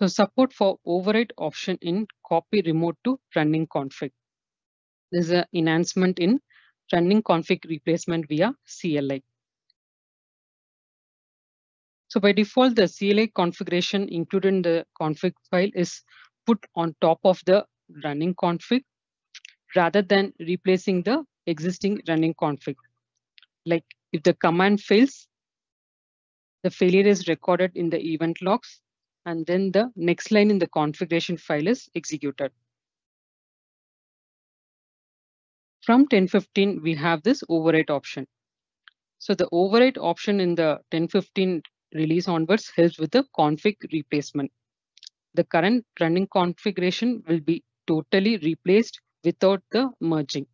So support for override option in copy remote to running config. This is an enhancement in running config replacement via CLI. So by default, the CLI configuration included in the config file is put on top of the running config rather than replacing the existing running config. Like if the command fails, the failure is recorded in the event logs and then the next line in the configuration file is executed. From 1015, we have this overwrite option. So the overwrite option in the 1015 release onwards helps with the config replacement. The current running configuration will be totally replaced without the merging.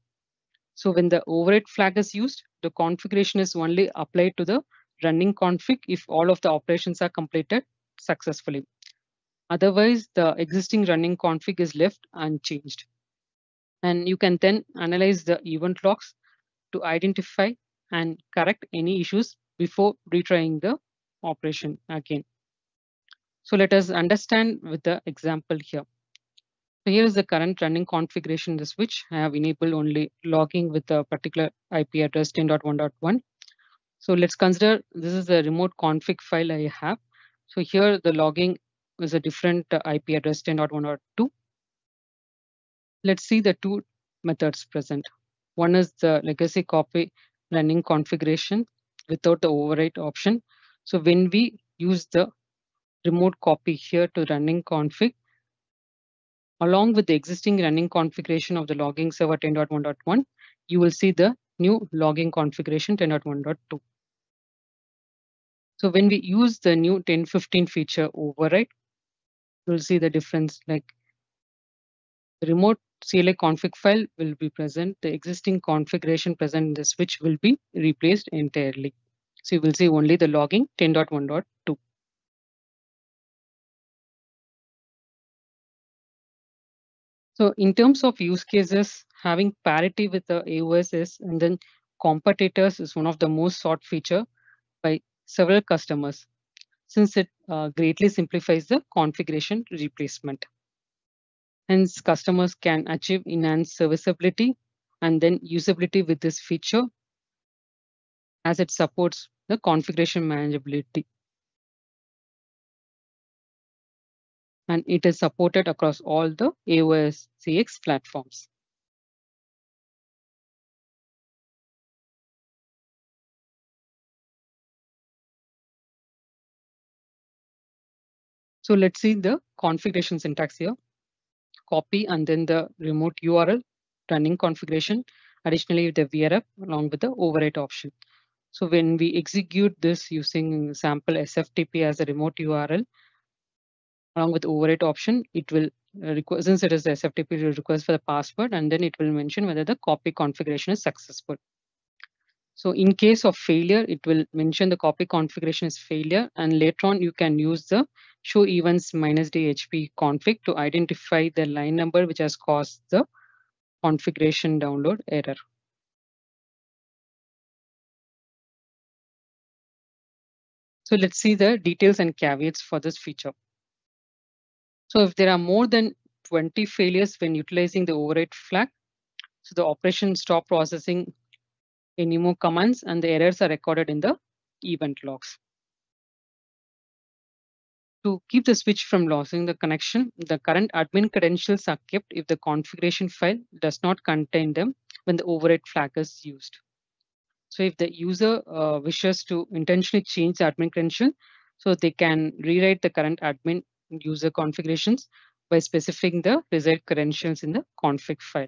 So when the override flag is used, the configuration is only applied to the running config if all of the operations are completed successfully. Otherwise, the existing running config is left unchanged. And you can then analyze the event logs to identify and correct any issues before retrying the operation again. So let us understand with the example here. So here is the current running configuration the switch. I have enabled only logging with a particular IP address 10.1.1. So let's consider this is the remote config file I have. So here the logging is a different uh, IP address 10.1.2. Let's see the two methods present. One is the legacy copy running configuration without the overwrite option. So when we use the remote copy here to running config, along with the existing running configuration of the logging server 10.1.1, you will see the new logging configuration 10.1.2. So when we use the new 1015 feature override, you'll see the difference like the remote CLI config file will be present. The existing configuration present in the switch will be replaced entirely. So you will see only the logging 10.1.2. So in terms of use cases, having parity with the AOSs and then competitors is one of the most sought feature by several customers since it uh, greatly simplifies the configuration replacement. Hence, customers can achieve enhanced serviceability and then usability with this feature as it supports the configuration manageability. And it is supported across all the AOS CX platforms. So let's see the configuration syntax here. Copy and then the remote URL running configuration. Additionally, the VRF along with the overwrite option. So when we execute this using sample SFTP as a remote URL, along with overwrite option, it will request, since it is the SFTP, it will request for the password and then it will mention whether the copy configuration is successful. So in case of failure, it will mention the copy configuration is failure and later on you can use the show events minus DHP config to identify the line number which has caused the configuration download error. So let's see the details and caveats for this feature. So if there are more than 20 failures when utilizing the override flag, so the operation stop processing any more commands and the errors are recorded in the event logs. To keep the switch from losing the connection, the current admin credentials are kept if the configuration file does not contain them when the override flag is used. So if the user uh, wishes to intentionally change the admin credential, so they can rewrite the current admin user configurations by specifying the desired credentials in the config file.